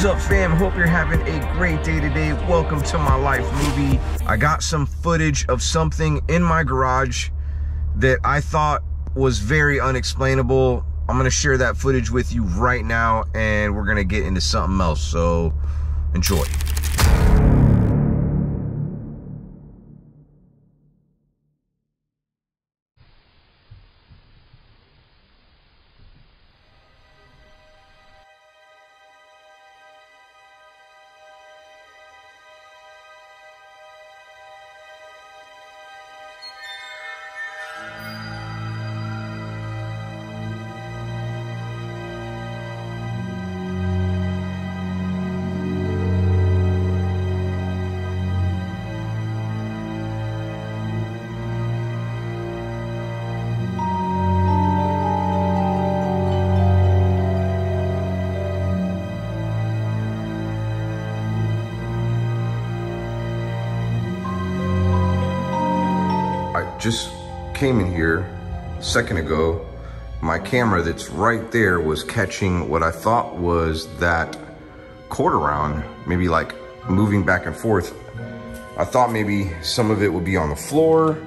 is up fam? Hope you're having a great day today. Welcome to my life movie i got some footage of something in my garage that i thought was very unexplainable. I'm to share that footage with you right now and we're to get into something else so enjoy just came in here a second ago. My camera that's right there was catching what I thought was that quarter round, maybe like moving back and forth. I thought maybe some of it would be on the floor.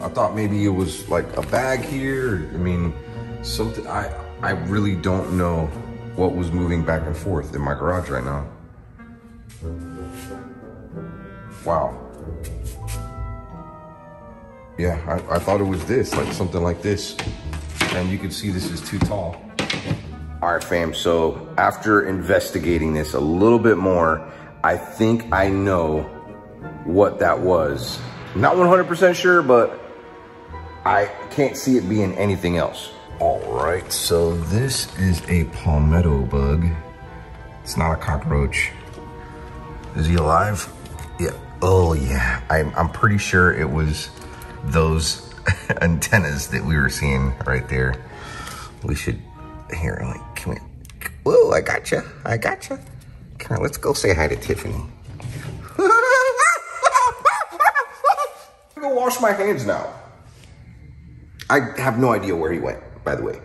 I thought maybe it was like a bag here. I mean, something, I, I really don't know what was moving back and forth in my garage right now. Wow yeah, I, I thought it was this, like something like this. And you can see this is too tall. All right, fam, so after investigating this a little bit more, I think I know what that was. Not 100% sure, but I can't see it being anything else. All right, so this is a palmetto bug. It's not a cockroach. Is he alive? Yeah. Oh, yeah. I'm, I'm pretty sure it was those antennas that we were seeing right there. We should, here, like, come here. Whoa, I got you. I got you. Come on, let's go say hi to Tiffany. go wash my hands now. I have no idea where he went, by the way.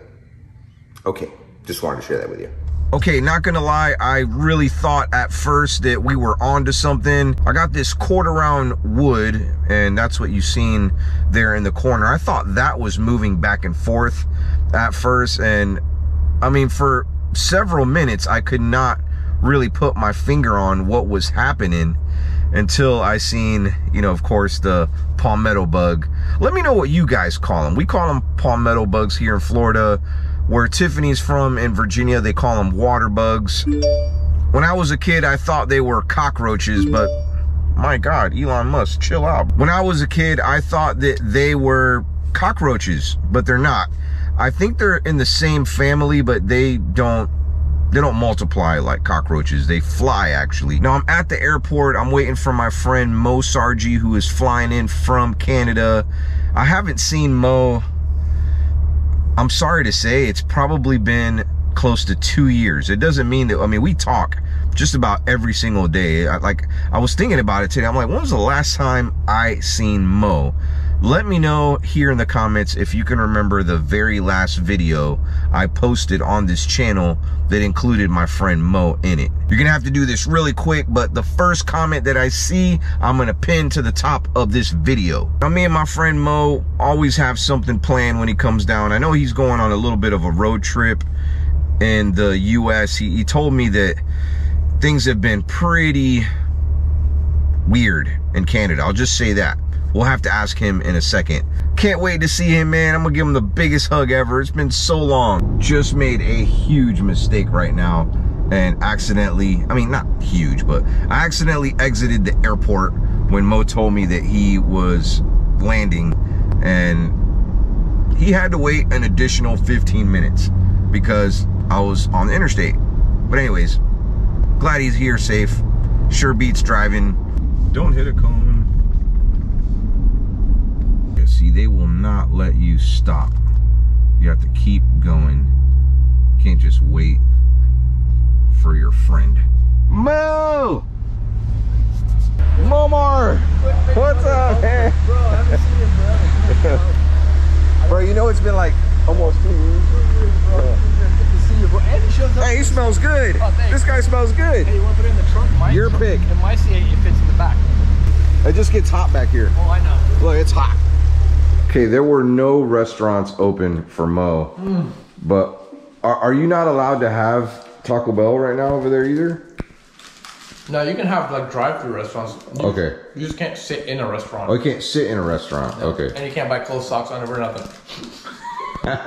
Okay, just wanted to share that with you. Okay, not gonna lie, I really thought at first that we were onto something. I got this quarter round wood, and that's what you've seen there in the corner. I thought that was moving back and forth at first, and I mean, for several minutes, I could not really put my finger on what was happening until I seen, you know, of course, the palmetto bug. Let me know what you guys call them. We call them palmetto bugs here in Florida. Where Tiffany's from in Virginia, they call them water bugs. When I was a kid, I thought they were cockroaches, but my God, Elon Musk, chill out. When I was a kid, I thought that they were cockroaches, but they're not. I think they're in the same family, but they don't they don't multiply like cockroaches. They fly actually. Now I'm at the airport. I'm waiting for my friend Moe Sargi who is flying in from Canada. I haven't seen Mo I'm sorry to say it's probably been close to two years. It doesn't mean that, I mean, we talk just about every single day. I, like, I was thinking about it today. I'm like, when was the last time I seen Mo? Let me know here in the comments if you can remember the very last video I posted on this channel that included my friend Mo in it. You're gonna have to do this really quick, but the first comment that I see, I'm gonna pin to the top of this video. Now, me and my friend Mo always have something planned when he comes down. I know he's going on a little bit of a road trip in the US. He, he told me that things have been pretty weird in Canada. I'll just say that. We'll have to ask him in a second. Can't wait to see him, man. I'm gonna give him the biggest hug ever. It's been so long. Just made a huge mistake right now and accidentally, I mean, not huge, but I accidentally exited the airport when Mo told me that he was landing and he had to wait an additional 15 minutes because I was on the interstate. But anyways, glad he's here safe. Sure beats driving. Don't hit a cone see, they will not let you stop. You have to keep going. You can't just wait for your friend. Mo! Momar! What's up, man? Bro, I haven't seen you forever. bro, you know it's been like almost two years. Bro. Yeah. Good to see you, bro. And shows up. Hey, he smells good. Oh, this guy smells good. Hey, you want to put it in the trunk? My Your pick. In my C8, it fits in the back. It just gets hot back here. Oh, I know. Look, it's hot. Okay, there were no restaurants open for Mo, but are, are you not allowed to have Taco Bell right now over there either? No, you can have like drive-through restaurants. You- Okay. You just can't sit in a restaurant. Oh, you can't sit in a restaurant. Okay. And you can't buy clothes, socks, underwear, nothing.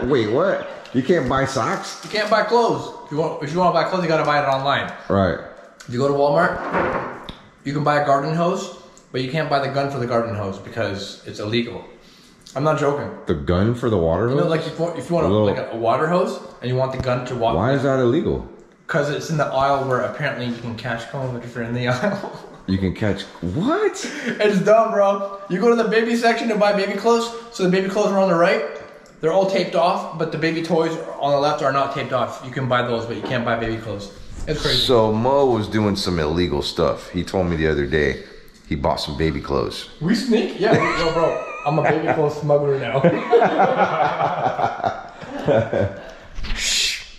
Wait, what? You can't buy socks? You can't buy clothes. If you want, if you want to buy clothes, you gotta buy it online. Right. If you go to Walmart, you can buy a garden hose, but you can't buy the gun for the garden hose because it's illegal. I'm not joking. The gun for the water You know, hose? like if you want, if you want A a, little- like a, a water hose and you want the gun to walk, Why is that illegal? because it's in the aisle where apparently you can catch COVID if you're in the aisle. You can catch what? it's dumb, bro. You go to the baby section to buy baby clothes, so the baby clothes are on the right. They're all taped off, but the baby toys on the left are not taped off. You can buy those, but you can't buy baby clothes. It's crazy. So Mo was doing some illegal stuff. He told me the other day he bought some baby clothes. we sneak? Yeah, we, yo, bro. I'm a baby clothes smuggler now.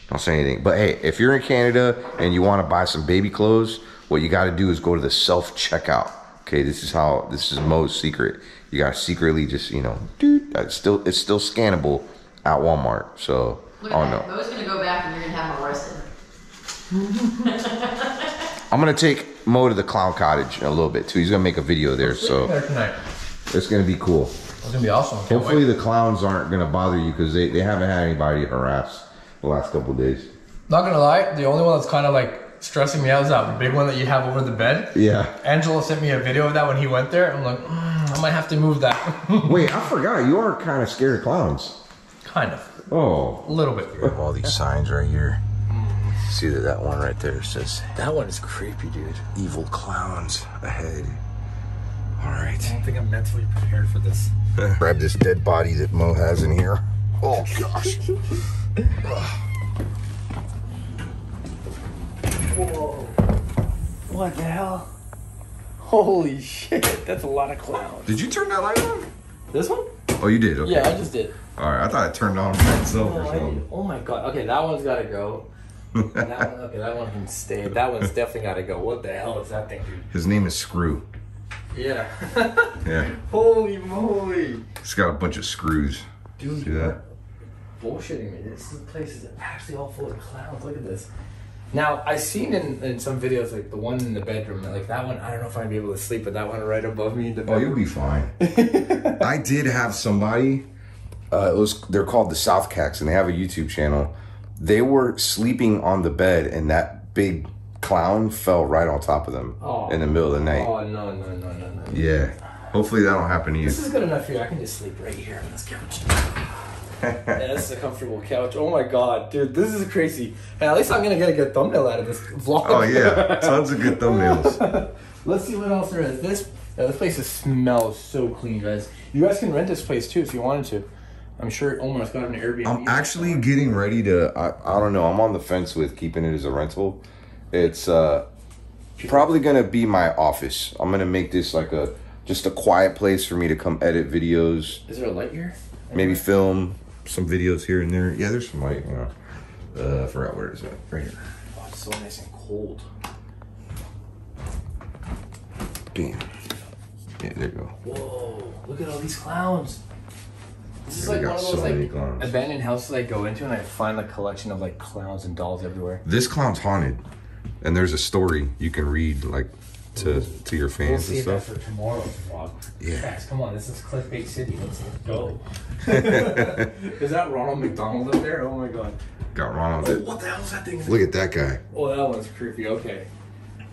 Don't say anything. But hey, if you're in Canada and you want to buy some baby clothes, what you got to do is go to the self checkout. Okay, this is how this is Mo's secret. You got to secretly just you know, dude, it's still it's still scannable at Walmart. So Look oh at that. no, Mo's gonna go back and you're gonna have him arrested. I'm gonna take Mo to the clown cottage in a little bit too. He's gonna make a video there, so there tonight. It's gonna be cool. It's gonna be awesome. Can't Hopefully wait. the clowns aren't gonna bother you because they, they haven't had anybody harass the last couple days. Not gonna lie, the only one that's kind of like stressing me out is that big one that you have over the bed. Yeah. Angelo sent me a video of that when he went there. I'm like, mm, I might have to move that. Wait, I forgot. You are kind of scared of clowns. kind of, Oh. a little bit. All these signs right here. See that that one right there says That one is creepy, dude. evil clowns ahead. All right. I don't think I'm mentally prepared for this. Grab this dead body that Mo has in here. Oh gosh. Whoa. What the hell? Holy shit, that's a lot of clowns. Did you turn that light on? This one? Oh, you did. Okay. Yeah, I just did. All right. I thought I turned on by itself or Oh, something. oh my god. Okay, that one's gotta go. that one, okay, that one can stay. That one's definitely gotta go. What the hell is that thing, dude? His name is Screw. Yeah. Yeah. Holy moly. It's got a bunch of screws. Dude, See that? bullshitting me. This place is actually all full of clowns. Look at this. Now I've seen in, in some videos like the one in the bedroom, like that one. I don't know if I'd be able to sleep, but that one right above me in the Oh, you'll be fine. I did have somebody. Uh, it was they're called the South Cats, and they have a YouTube channel. They were sleeping on the bed, and that big clown fell right on top of them Oh. in the middle of the night. Oh no no no no no! Yeah. Hopefully that don't happen to you. This is good enough for you. I can just sleep right here on this couch. yeah, this is a comfortable couch. Oh my god, dude, this is crazy. And at least I'm gonna get a good thumbnail out of this vlog. Oh yeah, tons of good thumbnails. Let's see what else there is. This yeah, this place smells so clean, guys. You guys can rent this place too if you wanted to. I'm sure Omar's got an Airbnb. I'm actually getting ready to. I, I don't know. I'm on the fence with keeping it as a rental. It's uh probably gonna be my office. I'm gonna make this like a just a quiet place for me to come edit videos, Is there a light here? maybe film some videos here and there. Yeah, there's some light. You know. Uh, I forgot where it's at. Right here. Oh, it's so nice and cold. Bam. Yeah, there you go. Whoa! Look at all these clowns. This is Yeah, like one of those many like clowns. abandoned houses I go into and I find a collection of like clowns and dolls everywhere. This clown's haunted, and there's a story you can read like to to your We'll fans see and that stuff. for tomorrow's vlog. Yeah. Guys, come on, this is Clickbait City. Let's go. is that Ronald McDonald up there? Oh my god. Got Ronald. Oh, what the hell is that thing? Look at that guy. Oh, that one's creepy. Okay.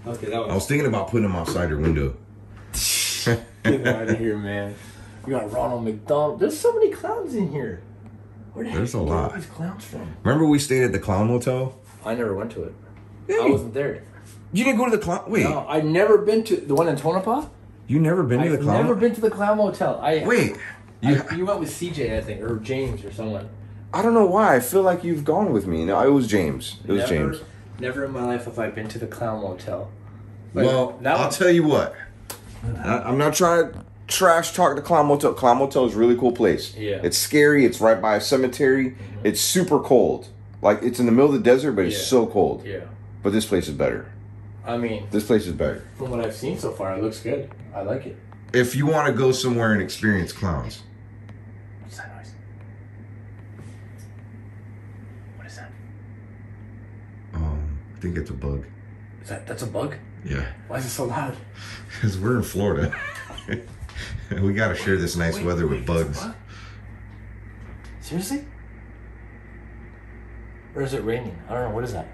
Okay, that I was thinking about putting him outside your window. Get out of here, man. We got Ronald McDonald. There's so many clowns in here. Where the There's heck a did you get lot. these clowns from? Remember we stayed at the Clown Motel? I never went to it. I wasn't there. You didn't go to the clown. Wait, No, I've never been to the one in Tonopah. you never been to I've the clown? never been to the Clown Motel. I Wait, You, you. you went with CJ, I think, or James or someone. I don't know why. I feel like you've gone with me. No, it was James. It was never, James. Never in my life have I been to the Clown Motel. Well, that I'll one- tell you what. I, I'm not trying to trash talk the Clown Motel. Clown Motel is a really cool place. Yeah. It's scary. It's right by a cemetery. Mm-hmm. It's super cold. Like it's in the middle of the desert, but it's Yeah. so cold. Yeah. But this place is better. I mean, This place is better. from what I've seen so far, it looks good. I like it. If you want to go somewhere and experience clowns, What's that noise? What is that? um, I think it's a bug. Is that that's a bug? Yeah, Why is it so loud? because we're in Florida. we got to share this nice Wait, weather with wait, it's bugs. Seriously? Or is it raining? I don't know. What is that?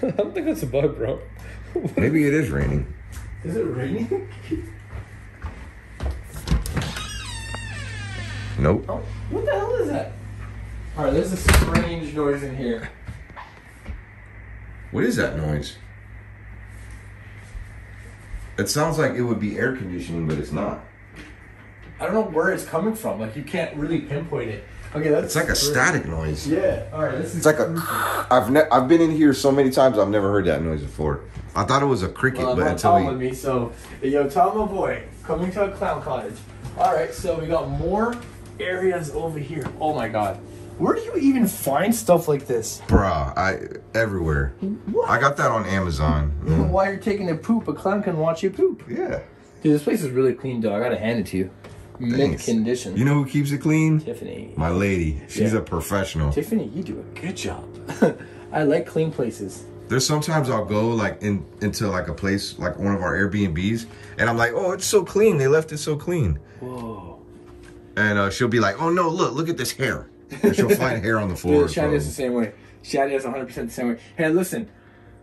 I don't think that's a bug, bro. Maybe it is raining. Is it raining? Nope. Oh, what the hell is that? All right, there's a strange noise in here. What is that noise? It sounds like it would be air conditioning, but it's not. I don't know where it's coming from. Like you can't really pinpoint it. Okay, that's It's like a static noise. Yeah. All right, this is. It's like a. I've ne- I've been in here so many times. I've never heard that noise before. I thought it was a cricket, Well, but I'm until Tom with me, so yo, Tom, my boy, coming to a clown cottage. All right, so we got more areas over here. Oh my god, where do you even find stuff like this? Bruh, I everywhere. What? I got that on Amazon. Mm. While you're taking a poop, a clown can watch you poop. Yeah. Dude, this place is really clean, though. I gotta hand it to you. Mint condition. You know who keeps it clean? Tiffany. My lady. She's Yeah. a professional. Tiffany, you do a good job. I like clean places. There's sometimes I'll go like in into like a place like one of our Airbnbs, and I'm like, oh, it's so clean. They left it so clean. Whoa. And uh, she'll be like, oh no, look, look at this hair. And she'll find hair on the floor. Dude, Shadi is the same way. Shadi is 100% the same way. Hey, listen,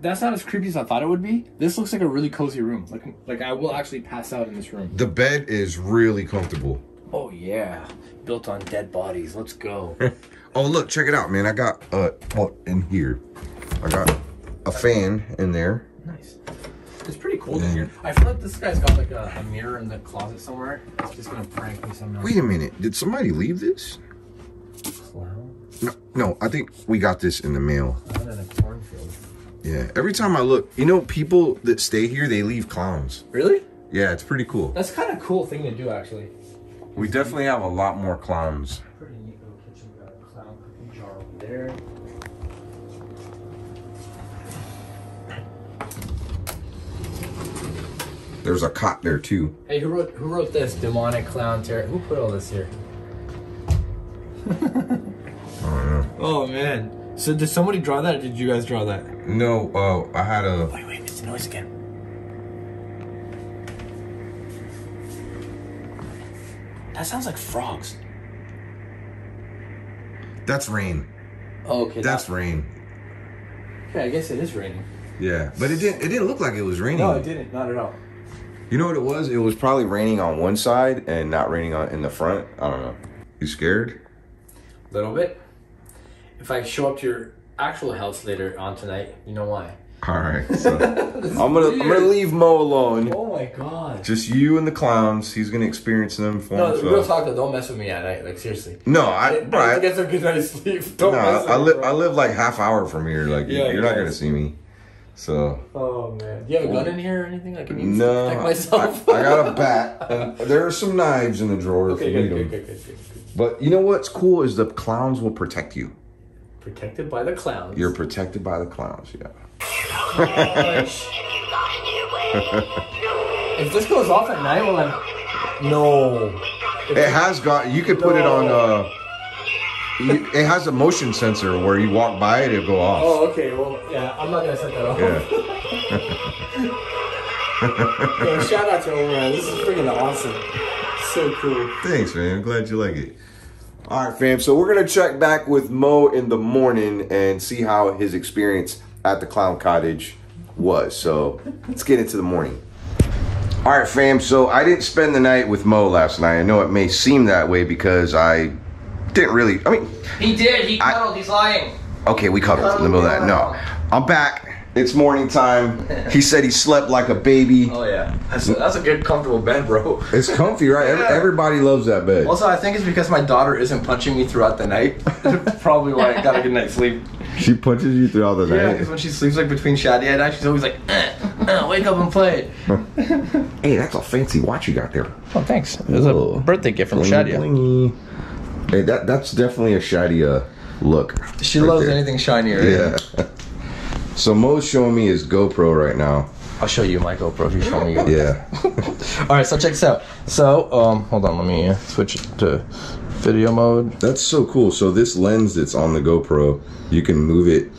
that's not as creepy as I thought it would be. This looks like a really cozy room. Like, like I will actually pass out in this room. The bed is really comfortable. Oh yeah, built on dead bodies. Let's go. Oh look, check it out, man. I got uh oh in here. I got a fan in there. nice. It's pretty cold in here. I feel like this guy's got like a, a mirror in the closet somewhere. It's just gonna prank me somehow. Wait a minute. Did somebody leave this? Clown? No, no. I think we got this in the mail. Clown in a cornfield. Yeah. Every time I look, you know, people that stay here, they leave clowns. Really? Yeah, it's pretty cool. That's kind of cool thing to do, actually. We definitely have a lot more clowns. Pretty neat little kitchen. Got a clown cooking jar over there. There's a cot there too. Hey, who wrote who wrote this demonic clown terror? Who put all this here? Oh man. So did somebody draw that or did you guys draw that? No, uh, I had a. Wait, wait, it's the noise again. That sounds like frogs. That's rain. Oh, okay. That's that- rain. okay. I guess it is raining. Yeah, but it didn't. It didn't look like it was raining. No, it didn't. Not at all. You know what it was? It was probably raining on one side and not raining on in the front. I don't know. You scared? A little bit. If I show up to your actual house later on tonight, you know why? All right. So I'm gonna I'm gonna leave Mo alone. Oh my god. Just you and the clowns. He's gonna experience them for No, real talk though. Don't mess with me at night. Like seriously. No, I, bro, I I, get some good night's sleep. Don't no, mess with I me, live. I live like half hour from here. Like Yeah, you're not gonna see me. So Oh man. Do you have a gun in here or anything? Like, can you no, protect I, myself? I got a bat and there are some knives in the drawer if okay, you need good, them. good, good, good, good, good. But you know what's cool is the clowns will protect you. Protected by the clowns. You're protected by the clowns. Yeah. if this goes off at night, well, I'm. No. It has got. You could put it on. Uh, you, it has a motion sensor where you walk by it, it'll go off. Oh, okay. Well, yeah, I'm not gonna set that off. Yeah. Yo, shout out to Omar. This is freaking awesome. So cool. Thanks, man. I'm glad you like it. All right, fam. So we're gonna check back with Mo in the morning and see how his experience at the Clown Cottage was. So let's get into the morning. All right, fam. So I didn't spend the night with Mo last night. I know it may seem that way because I didn't really. I mean, He did. He I- cuddled. He's lying. Okay, we cuddled in the middle of that. No, I'm back. It's morning time. He said he slept like a baby. Oh yeah, that's a, that's a good comfortable bed, bro. It's comfy, right? Every- Yeah. Everybody loves that bed. Also, I think it's because my daughter isn't punching me throughout the night. Probably why I got a good night's sleep. She punches you throughout the night. Yeah, because when she sleeps like between Shadi and I, she's always like, eh, eh, "Wake up and play." Hey, that's a fancy watch you got there. Oh, thanks. It was a Oh. birthday gift from Blingy, Shadia. blingy. Hey, that that's definitely a Shadia look. She right loves there. anything shiny, right? Yeah. so Mo's showing me his GoPro right now. I'll show you my GoPro if you show me. yours. Yeah. All right, so check this out. So, um, hold on, let me uh, switch it to video mode. That's so cool. So this lens that's on the GoPro, you can move it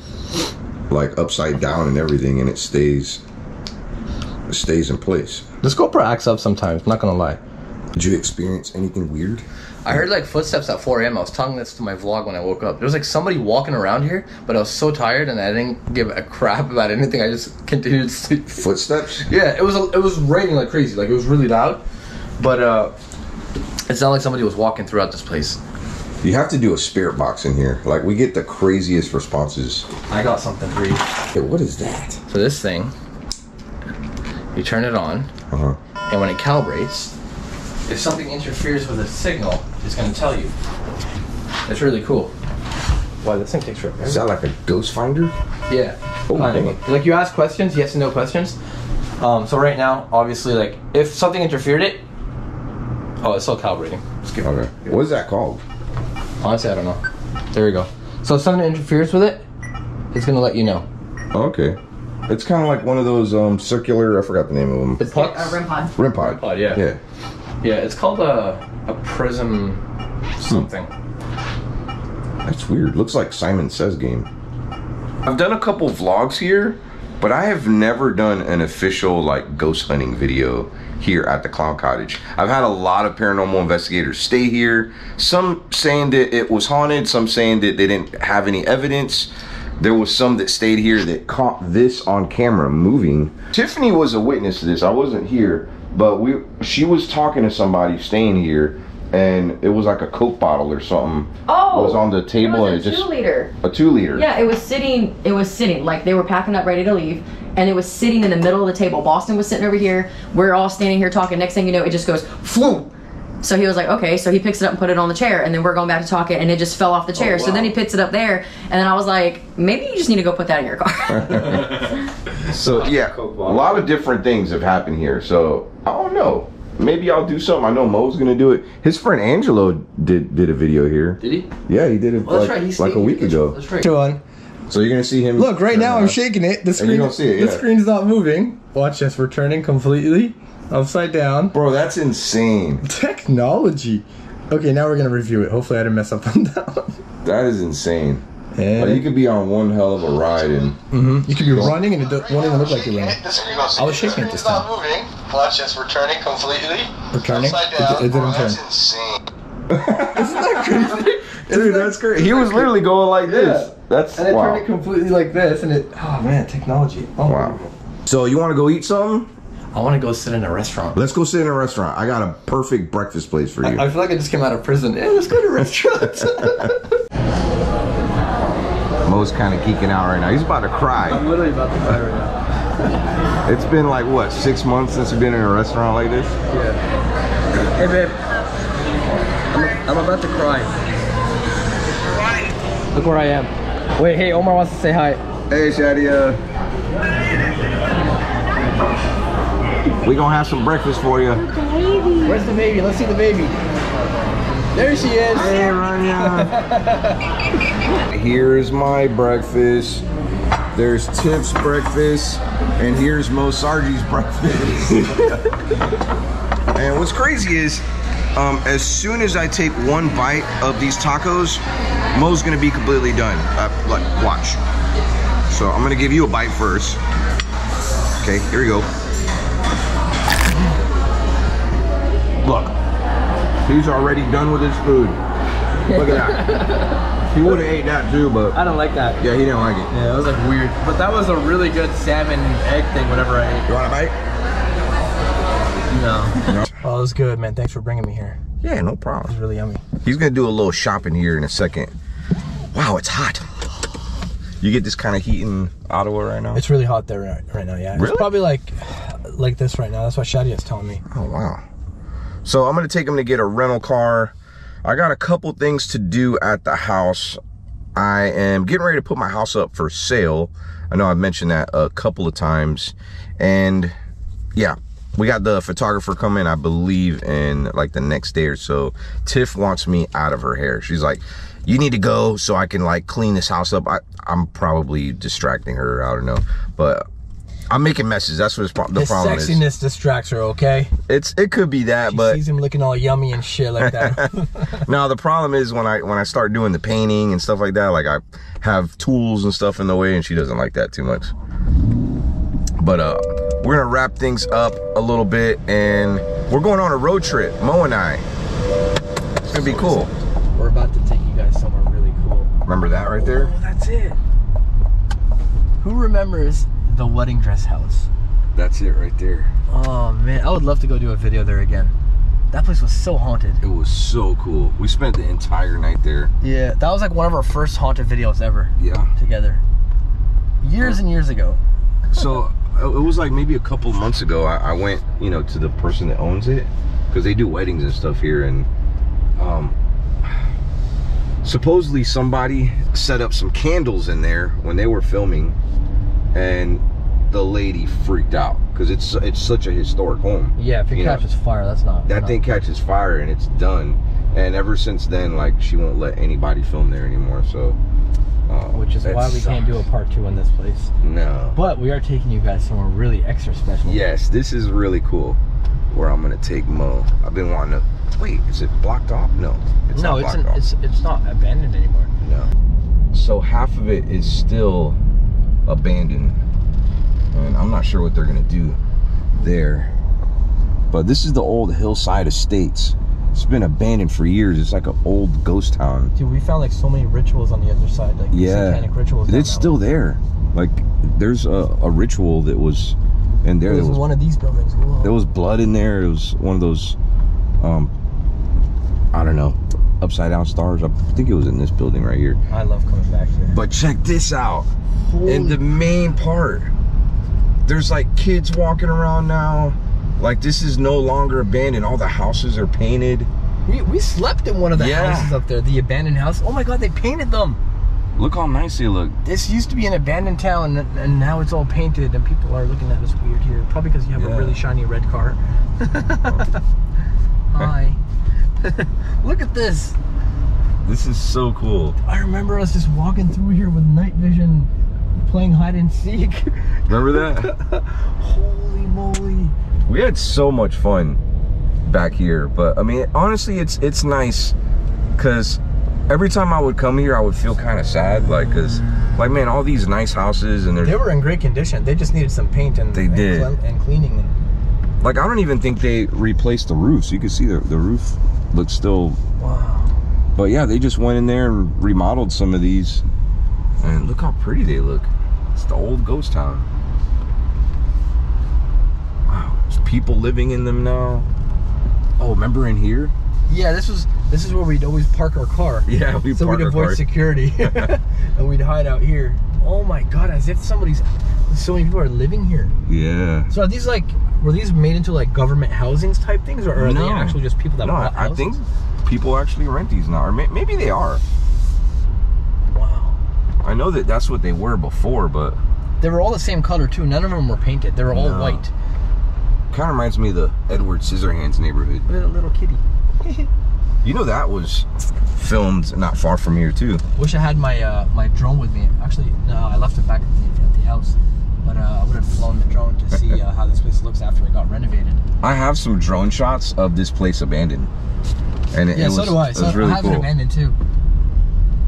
like upside down and everything, and it stays it stays in place. This GoPro acts up sometimes. I'm not gonna lie. Did you experience anything weird? I heard like footsteps at 4 a.m. I was telling this to my vlog when I woke up. There was like somebody walking around here, but I was so tired and I didn't give a crap about anything. I just continued to sleep. Footsteps? Yeah, it was it was raining like crazy. Like it was really loud, but uh, it sounded like somebody was walking throughout this place. You have to do a spirit box in here. Like we get the craziest responses. I got something for you. Hey, what is that? So this thing, you turn it on, Uh huh. and when it calibrates, if something interferes with the signal, it's gonna tell you. It's really cool. Why this thing takes forever? Is that like a ghost finder? Yeah. Oh, kind okay. of. Like you ask questions, yes and no questions. Um, so right now, obviously, like if something interfered it, oh, it's still calibrating. Just give it- Okay. What is that called? Honestly, I don't know. There we go. So if something interferes with it, it's gonna let you know. Okay. It's kind of like one of those um circular. I forgot the name of them. The pucks. Uh, REM pod. Rim pod. pod, yeah. Yeah. Yeah, it's called a a prism something. That's weird. Looks like Simon Says game. I've done a couple vlogs here, but I have never done an official like ghost hunting video here at the Clown Cottage. I've had a lot of paranormal investigators stay here. Some saying that it was haunted, some saying that they didn't have any evidence. There was some that stayed here that caught this on camera moving. Tiffany was a witness to this. I wasn't here, but we she was talking to somebody staying here and it was like a Coke bottle or something Oh, was on the It table was and a it just two liter. a two liter. Yeah, it was sitting. It was sitting like they were packing up, ready to leave, and it was sitting in the middle of the table. Boston was sitting over here. We're all standing here talking. Next thing you know, it just goes floom. So he was like, okay. So he picks it up and put it on the chair, and then we're going back to talk it, and it just fell off the oh, chair. So then he picks it up there, and then I was like, maybe you just need to go put that in your car. So yeah, a lot of different things have happened here. So I don't know. Maybe I'll do something. I know Mo's gonna do it. His friend Angelo did did a video here. Did he? Yeah, he did it Well, that's like, right. He's like a week ago. That's right. Go on. So you're gonna see him. Look, right now I'm shaking it. The you screen, don't see it, the screen's not moving. Watch this. We're turning completely upside down. Bro, that's insane. Technology. Okay, now we're gonna review it. Hopefully, I didn't mess up on that one. That is insane. And Like, you could be on one hell of a ride and mm-hmm. you could be running and it do- won't even look like you're running. I was shaking it this time. moving. Watch this. We're completely. We're turning. Upside It, down. it didn't Bro, turn. that's insane. Isn't that crazy? Dude, that's great. He was literally going like this. That's And it wow. turned it completely like this, and it. Oh man, technology. Oh, Wow. So you want to go eat something? I want to go sit in a restaurant. Let's go sit in a restaurant. I got a perfect breakfast place for you. I feel like I just came out of prison. Yeah, let's go to restaurants. Mo's kind of geeking out right now. He's about to cry. I'm literally about to cry right now. It's been like what six months since we've been in a restaurant like this. Yeah. Hey babe, I'm, I'm about to cry. Look where I am. Wait, hey, Omar wants to say hi. Hey, Shadia. We gonna have some breakfast for you. Where's the baby? Let's see the baby. There she is. Hey, Rania. Here's my breakfast. There's Tiff's breakfast, and here's Moe Sargi's breakfast. and what's crazy is, um, as soon as I take one bite of these tacos, Mo's gonna be completely done. Uh, like, watch. So I'm gonna give you a bite first. Okay, here we go. He's already done with his food. Look at that. he would have ate that too, but I don't like that. yeah, he didn't like it. Yeah, it was like weird. But that was a really good salmon egg thing, whatever I ate. You want a bite? No. Oh, it was good, man. Thanks for bringing me here. Yeah, no It problem. was really yummy. He's gonna do a little shopping here in a second. Wow, it's hot. You get this kind of heat in Ottawa right now? It's really hot there right, right now, yeah. Really? It's probably like like this right now. That's what Shadia's telling me. Oh wow. So I'm gonna take him to get a rental car. I got a couple things to do at the house. I am getting ready to put my house up for sale. I know I've mentioned that a couple of times. And yeah, we got the photographer coming, I believe, in like the next day or so. Tiff wants me out of her hair. She's like, you need to go so I can like clean this house up. I, I'm probably distracting her. I don't know, but I'm making messes. That's what it's pro- the His problem is. sexiness distracts her, okay? It's it could be that, She but sees him looking all yummy and shit like that. no, the problem is when I when I start doing the painting and stuff like that, like I have tools and stuff in the way, and she doesn't like that too much. But uh, we're gonna wrap things up a little bit, and we're going on a road trip, Mo and I. It's gonna be cool. We're about to take you guys somewhere really cool. Remember that right there? Oh, that's it. Who remembers the wedding dress house? That's it right there. Oh man, I would love to go do a video there again. That place was so haunted. It was so cool. We spent the entire night there. Yeah, that was like one of our first haunted videos ever Yeah. together. Years and years ago. So it was like maybe a couple months ago. I, I went, you know, to the person that owns it because they do weddings and stuff here, and um, supposedly somebody set up some candles in there when they were filming, and the lady freaked out because it's it's such a historic home. Yeah, if it You know, catches fire, that's not. That not- thing catches fire and it's done. And ever since then, like she won't let anybody film there anymore. So, uh, Which is why we can't do a part two in this place. No. But we are taking you guys somewhere really extra special. Yes, this is really cool. Where I'm gonna take Mo. I've been wanting to. Wait, is it blocked off? No, it's no, not it's an, it's it's not abandoned anymore. no. So half of it is still abandoned, and I'm not sure what they're gonna do there. But this is the old hillside estates. It's been abandoned for years. It's like an old ghost town. Dude, we found like so many rituals on the other side, like Yeah, satanic rituals. it's still way. there. Like there's a, a ritual that was in there. It was was one of these buildings. Whoa. there was blood in there. It was one of those, um, I don't know, upside down stars. I think it was in this building right here. I love coming back here. But check this out. In the main part, there's like kids walking around now. Like this is no longer abandoned. All the houses are painted. We, we slept in one of the Yeah. houses up there, the abandoned house. Oh my god, they painted them. Look how nice they look. This used to be an abandoned town, and, and now it's all painted, and people are looking at us weird here. Probably because you have Yeah. a really shiny red car. Hi. Look at this. This is so cool. I remember us just walking through here with night vision, playing hide and seek. Remember that? Holy moly. we had so much fun back here but i mean honestly it's it's nice because every time i would come here i would feel kind of sad like because like man all these nice houses and They were in great condition. They just needed some paint and, They and, did. clean- and cleaning. Like i don't even think they replaced the roofs you can see the, the roof looks still wow. but yeah they just went in there and remodeled some of these and look how pretty they look it's the old ghost town people living in them now. Oh remember in here? Yeah, this was this is where we'd always park our car. yeah we so we'd avoid cars. security. And we'd hide out here. Oh my god as if somebody's so many people are living here. Yeah. So are these like were these made into like government housings type things or are No. they actually just people that no, bought I, I think people actually rent these now, or may, maybe they are. wow. I know that that's what they were before, but they were all the same color too. None of them were painted. They were all No. white kind of reminds me of the Edward Scissorhands neighborhood. look at that little kitty You know that was filmed not far from here too. wish i had my uh my drone with me actually no i left it back at the, at the house but uh, i would have flown the drone to see uh, how this place looks after it got renovated I have some drone shots of this place abandoned, and it, yeah it so was, do i so was i really have it abandoned too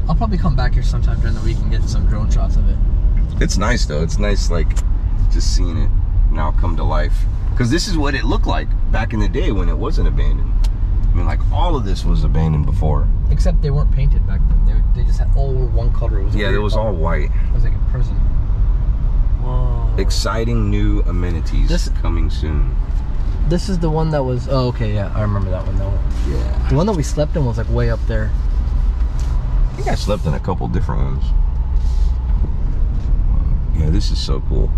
i'll probably come back here sometime during the week and get some drone shots of it It's nice though. It's nice like just seeing it now come to life. Because this is what it looked like back in the day when it wasn't abandoned. I mean, like all of this was abandoned before. Except they weren't painted back then. They, they just had all one color. It was Yeah, it was color. all white. It was like a prison. Whoa. Exciting new amenities This- coming soon. This is the one that was. Oh, okay, yeah, I remember that one. That one. Yeah. The one that we slept in was like way up there. I think I slept in a couple different ones. Yeah, this is so cool.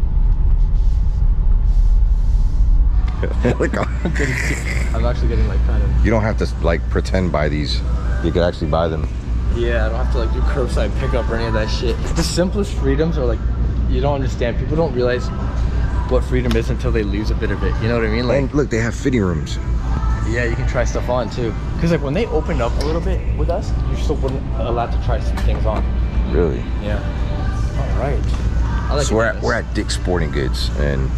Look, I'm actually getting like kind of. you don't have to like pretend buy these. You could actually buy them. Yeah, I don't have to like do curbside pickup or any of that shit. The simplest freedoms are like, you don't understand. People don't realize what freedom is until they lose a bit of it. You know what I mean? Like, And look, they have fitting rooms. yeah, you can try stuff on too. Cause like when they opened up a little bit with us, you still weren't allowed to try some things on. Really? Yeah. All right. I like So we're at, we're at Dick's Sporting Goods, and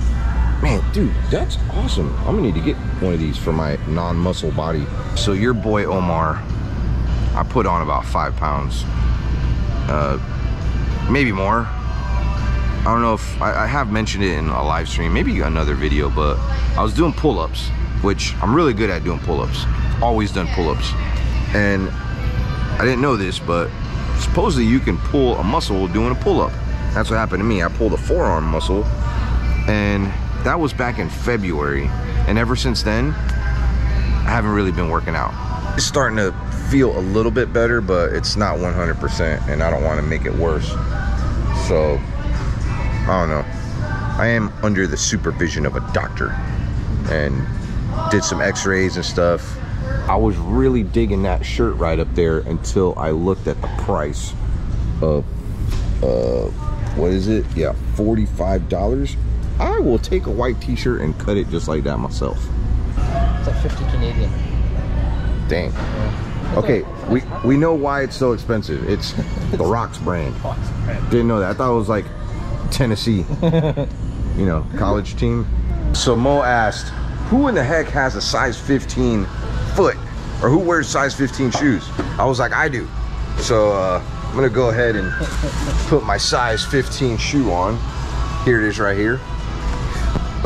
man, dude, that's awesome. I'm gonna need to get one of these for my non-muscle body. So your boy Omar, I put on about five pounds, uh, maybe more. I don't know if I, I have mentioned it in a live stream, maybe another video, but I was doing pull-ups, which I'm really good at doing pull-ups. Always done pull-ups, and I didn't know this, but supposedly you can pull a muscle doing a pull-up. That's what happened to me. I pulled a forearm muscle, and that was back in February. And ever since then, I haven't really been working out. It's starting to feel a little bit better, but it's not 100%, and I don't want to make it worse. So, I don't know. I am under the supervision of a doctor and did some x-rays and stuff. I was really digging that shirt right up there until I looked at the price of uh what is it? Yeah, $45. I will take a white t-shirt and cut it just like that myself. It's like 50 Canadian. Dang. Okay, we we know why it's so expensive. It's the Rocks brand. Didn't know that. I thought it was like Tennessee, you know, college team. So Mo asked, who in the heck has a size 15 foot? Or who wears size 15 shoes? I was like, I do. So uh, I'm gonna go ahead and put my size 15 shoe on. Here it is right here.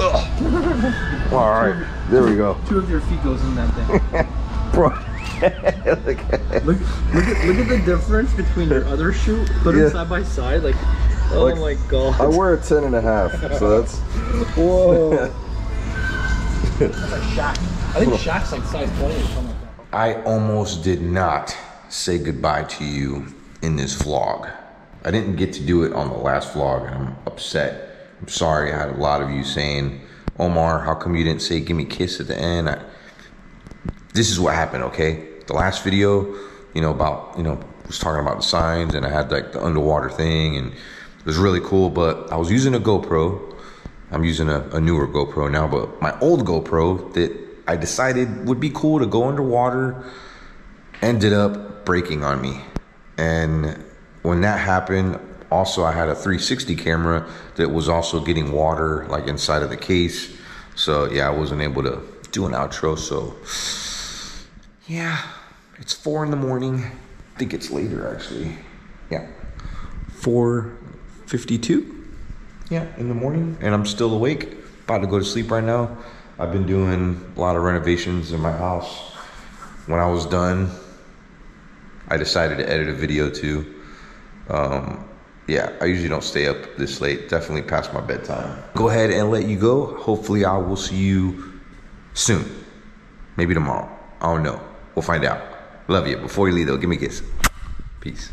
Ugh. All right, there we go. Two of your feet goes in that thing. Bro, look, look at look at the difference between your other shoe. Put them side by side. Like, oh Like, my god. I wear a 10 and a half, so that's, whoa. I think Shaq's like size 20 or something like that. I almost did not say goodbye to you in this vlog. I didn't get to do it on the last vlog, and I'm upset. I'm sorry. I had a lot of you saying, Omar, how come you didn't say give me kiss at the end? I, this is what happened, okay? The last video, you know, about, you know, was talking about the signs, and I had like the underwater thing, and it was really cool, but I was using a GoPro. I'm using a, a newer GoPro now, but my old GoPro that I decided would be cool to go underwater ended up breaking on me. And when that happened, also I had a 360 camera that was also getting water like inside of the case. So yeah, I wasn't able to do an outro. So yeah, it's four in the morning. I think it's later actually. Yeah, 4:52. Yeah, in the morning, and I'm still awake. About to go to sleep right now. I've been doing a lot of renovations in my house. When I was done, I decided to edit a video too. Um, yeah, I usually don't stay up this late. Definitely past my bedtime. Go ahead and let you go. Hopefully, I will see you soon. Maybe tomorrow. I don't know. We'll find out. Love you. Before you leave, though, give me a kiss. Peace.